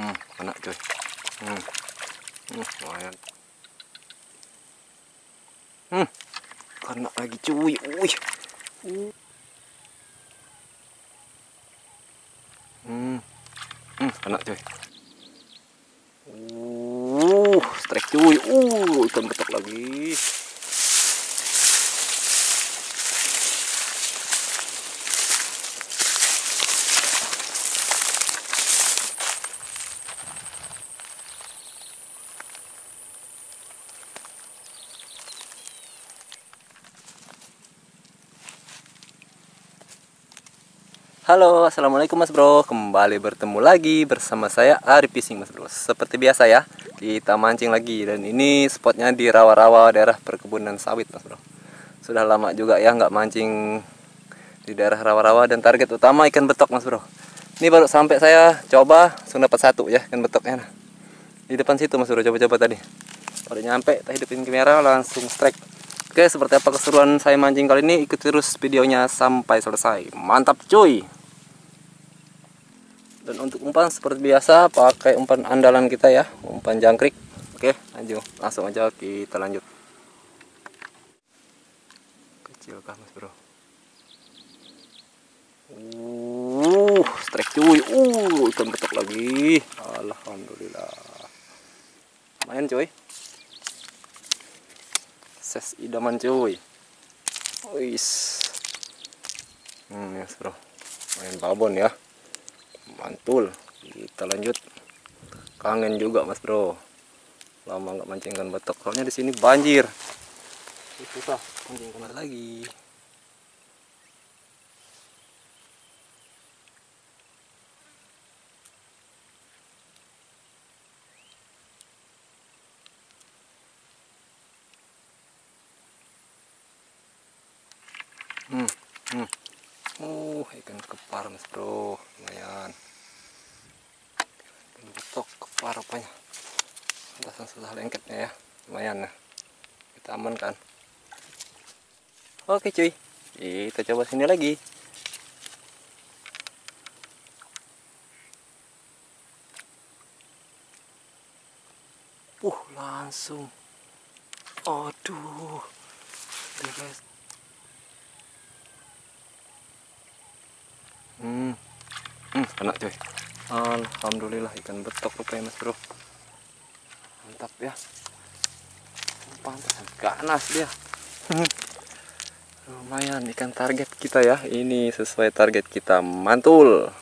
Hmm, kena coy. Hmm. Hmm, lumayan. Hmm. Kena lagi cuy. Wih. Hmm. Hmm, kena coy. Uh, strike cuy. Uh, ikan betok lagi. Halo, assalamualaikum mas bro. Kembali bertemu lagi bersama saya Ari Fishing mas bro. Seperti biasa ya, kita mancing lagi dan ini spotnya di rawa-rawa daerah perkebunan sawit mas bro. Sudah lama juga ya nggak mancing di daerah rawa-rawa dan target utama ikan betok mas bro. Ini baru sampai saya coba sudah dapat satu ya ikan betoknya. Nah. Di depan situ mas bro, coba-coba tadi. Baru nyampe, kita hidupin kamera langsung strike. Oke, seperti apa keseruan saya mancing kali ini? Ikuti terus videonya sampai selesai. Mantap cuy! Dan untuk umpan seperti biasa pakai umpan andalan kita ya, umpan jangkrik. Oke, lanjut. Langsung aja kita lanjut. Kecil kah Mas Bro? Uh, strike cuy. Uh, ikan betok lagi. Alhamdulillah. Lumayan cuy ses idaman cuy wis hmm ya bro main babon ya mantul kita lanjut. Kangen juga mas bro. Lama nggak mancingkan betok soalnya di sini banjir. Susah mancingkan lagi. Hmm, hmm. Uh, ikan kepar mas bro, lumayan. Betok kepar rupanya. Alasan sudah lengketnya ya, lumayan nah. Kita amankan. Oke cuy, kita coba sini lagi. Uh, langsung. Aduh. Beres. Hmm. Hmm, kena coy. Alhamdulillah ikan betok rupanya Mas Bro. Mantap ya. Pantas ganas dia. Lumayan ikan target kita ya. Ini sesuai target kita. Mantul.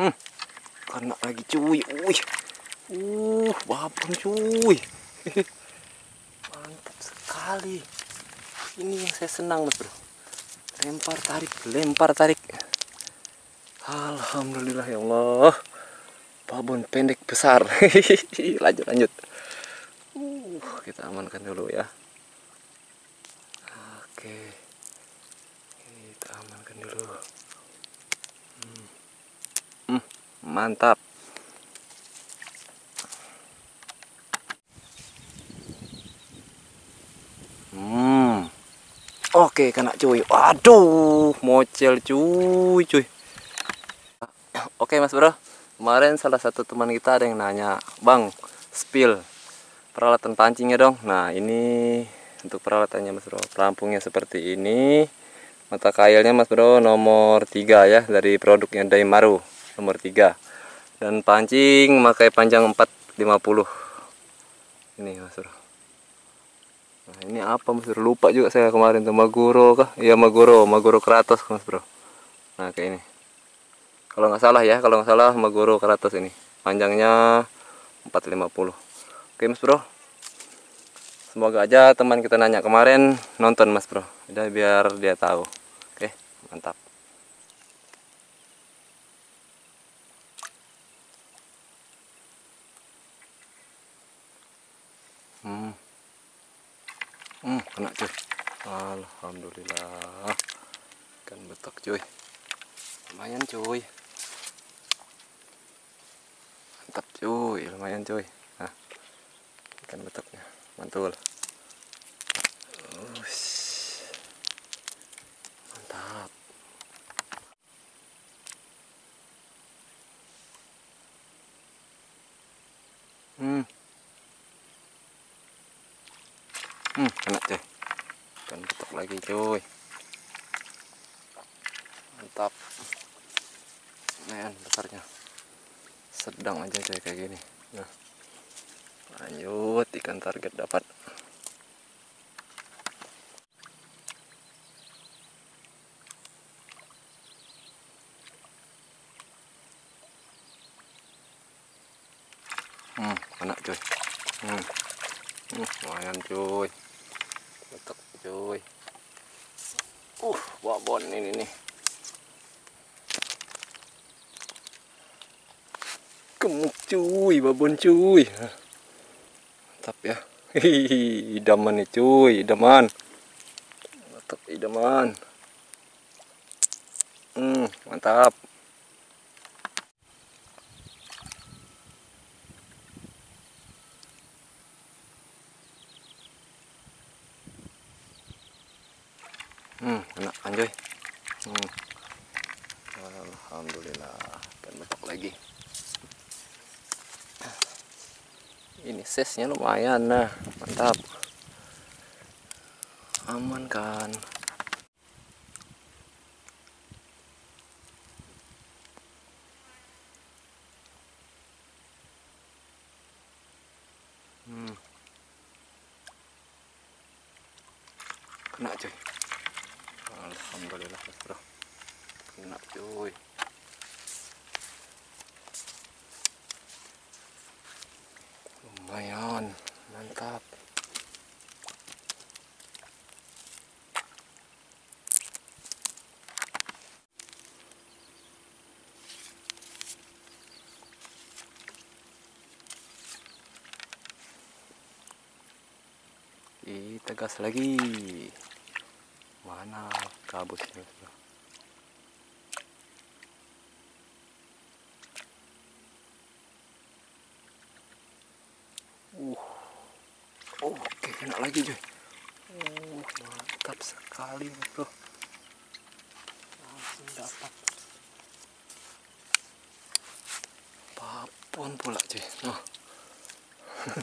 Hmm. Kena lagi cuy. Wih. Uh, babon cuy. Mantap sekali ini yang saya senang mas bro lempar tarik lempar tarik. Alhamdulillah ya Allah. Babon pendek besar. Lanjut lanjut. Uh, kita amankan dulu ya. Oke. Kita amankan dulu. Hmm. Hmm, mantap Hmm. Oke, kena cuy. Waduh, mocel cuy, cuy. Oke, Mas Bro. Kemarin salah satu teman kita ada yang nanya, "Bang, spill peralatan pancingnya dong." Nah, ini untuk peralatannya Mas Bro. Pelampungnya seperti ini. Mata kailnya Mas Bro nomor 3 ya dari produknya Daimaru nomor 3. Dan pancing pakai panjang 450. Ini Mas Bro. Nah, ini apa mas bro? Lupa juga saya kemarin tuh Maguro kah? Iya Maguro, Maguro Kratos mas bro. Nah kayak ini. Kalau nggak salah ya, kalau nggak salah Maguro Kratos ini. Panjangnya 450. Oke mas bro. Semoga aja teman kita nanya kemarin nonton mas bro. Udah biar dia tahu. Oke, mantap. Hmm, kena cuy. Alhamdulillah. Ikan betok cuy. Lumayan cuy. Mantap cuy, lumayan cuy. Nah, ikan betoknya mantul. Ush. Hmm, kena coy. Ikan betok lagi coy. Mantap. Men, besarnya. Sedang aja coy kayak gini. Nah. Lanjut ikan target dapat. Hmm, kena coy. Hmm. Hmm, lumayan cuy. Betok cuy. Uh, babon ini nih. Gemuk cuy, babon cuy. Mantap ya. Hihihi, idaman nih cuy, idaman. Mantap idaman. Hmm, mantap. Hmm, enak anjoy. Hmm. Alhamdulillah, ikan betok lagi. Ini sesnya lumayan nah, mantap. Aman kan. Hmm. Kena cuy. Alhamdulillah bro. Kena cuy. Lumayan, mantap. Ih, tegas lagi. Mana kabusnya? bro? Uh. Oke, kena lagi, coy. Uh, mantap sekali, bro. Langsung dapat. Papon pula, coy. Nah.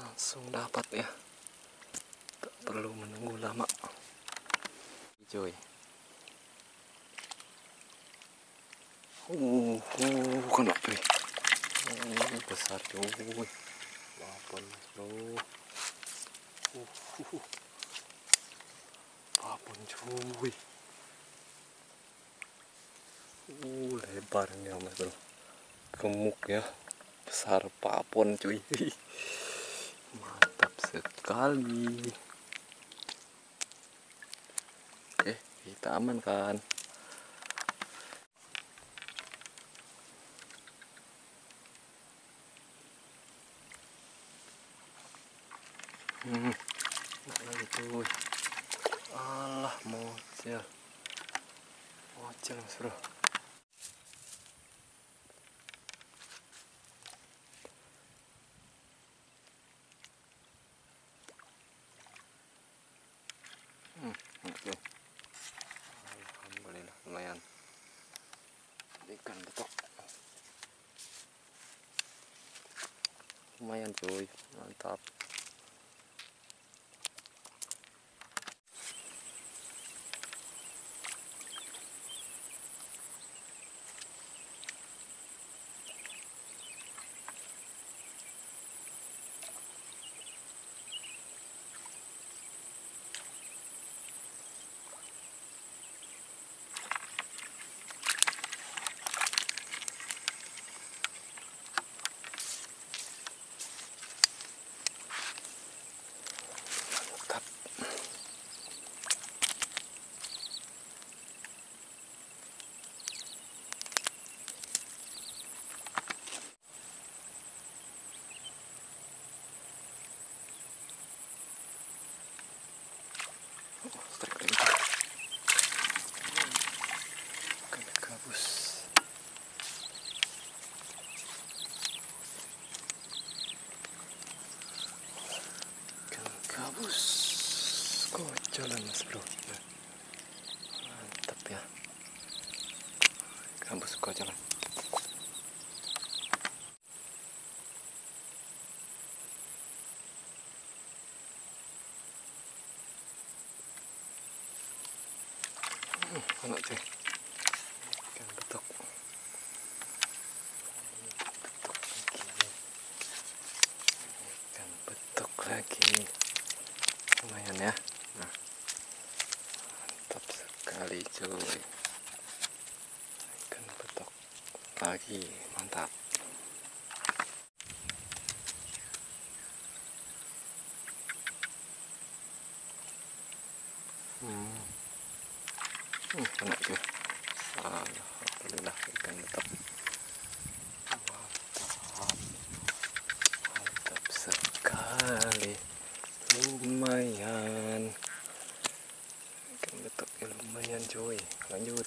Langsung dapat ya. Tak perlu menunggu lama. Coy. Uh, uh, kena, coy. Oh, besar cuy. Papon bro. Uh, uh, uh. Cuy. Uh, lebarnya mas bro. Gemuk ya. Besar papon cuy. Mantap sekali. Oke, kita aman kan? Hmm. Nak lagi cuy. Alah mocel. Mocel mas bro. Lumayan cuy, mantap. Oh. Kocolan mas bro. Mantap ya. Gabus kocolan. Hmm, anak cuy ikan betok ikan betok lagi. Lumayan ya. Nah. Mantap sekali cuy. Ikan betok lagi. Mantap. Hmm. Hmm, enak cuy alhamdulillah ikan betok mantap mantap sekali lumayan. Ikan betok lumayan cuy. Lanjut